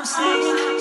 I'm singing.